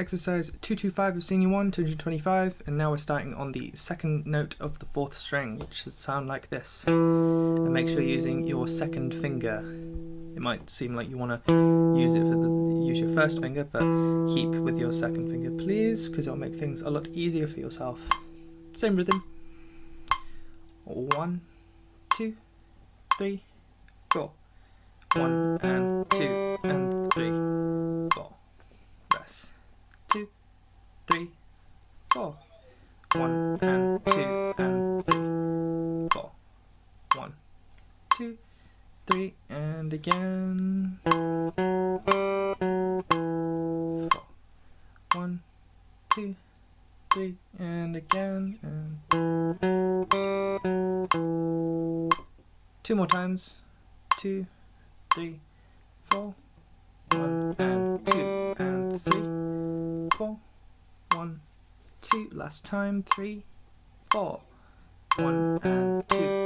exercise 225 of senior 1, 225, and now we're starting on the second note of the fourth string, which should sound like this. And make sure you're using your second finger. It might seem like you want to use it for the use your first finger, but keep with your second finger, please, because it'll make things a lot easier for yourself. Same rhythm. One, two, three, four. One and three, four. One and two and three, four. One, two, three, and again. Four. One, two, three, and again. And two more times. Two, three, four. One and two and three, four. Two. Last time. Three, four. One and two